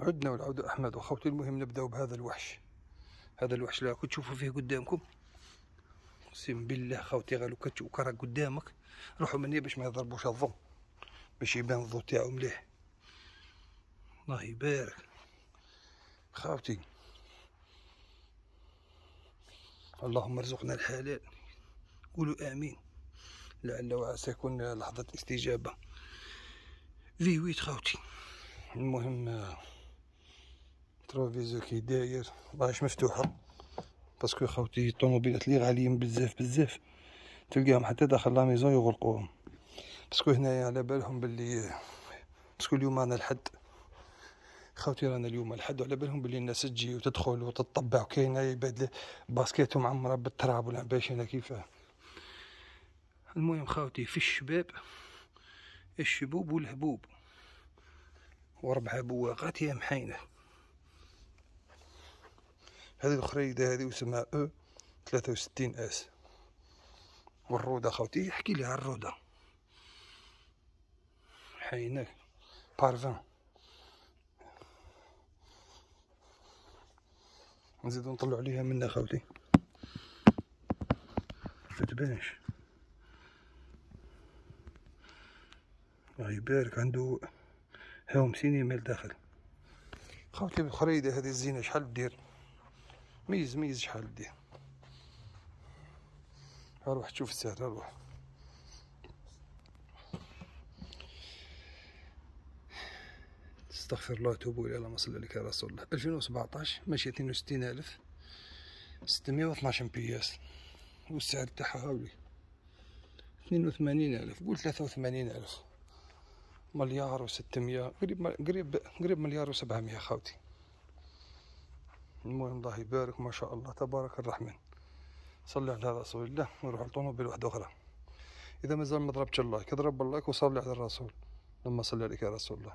عدنا والعود أحمد وخوتي المهم نبداو بهذا الوحش. هذا الوحش اللي راكم تشوفوا فيه قدامكم. أقسم بالله خوتي غالو كتشوف راه قدامك. روحوا مني باش ما يضربوش الضو. باش يبان الضو تاعو مليح. الله يبارك. خاوتي اللهم ارزقنا الحلال. قولوا آمين. لعل وعسى يكون لحظة استجابة. في ويت خاوتي المهم تروفيزو كي داير. ماهيش مفتوحة. باسكو خاوتي الطوموبيلات لي غاليين بزاف بزاف. تلقاهم حتى داخل لا ميزون يغلقوهم. باسكو هنايا على بالهم باللي باسكو اليوم أنا الحد. خوتي رانا اليوم الحد على بالهم باللي الناس تجي وتدخل وتطبع وكاينه يبدل باسكيتو معمره بالتراب ولا باش أنا كيفاه المهم خاوتي في الشباب الشبوب والهبوب. وربع بواقات يا محينة. هذه الخريدة هذه وسمها أو ثلاثة وستين آس. والرودة خوتي احكي لي على الرودة. حينك بارفان. نزيدو نطلعو عليها منا خوتي فتبانش الله يبارك. عنده هاهم سينما الداخل خوتي الخريدة هذه الزينة شحال دير ميز ميز شحال دير روح تشوف السعر روح. استغفر الله توبوا إلى اللهم صل عليك رسول الله. 2017 ماشي 62 ألف. 612 PS والسعر تاعها هاولي. 82 ألف. قول 83 ألف. مليار وستمية قريب قريب قريب مليار وسبعمية خاوتي. المهم الله يبارك ما شاء الله تبارك الرحمن. صلي على رسول الله ونروح لطوموبيل واحدة أخرى إذا مازال ما ضربتش ال like اضرب ال like وصلي على الرسول. لما صلي عليك يا رسول الله.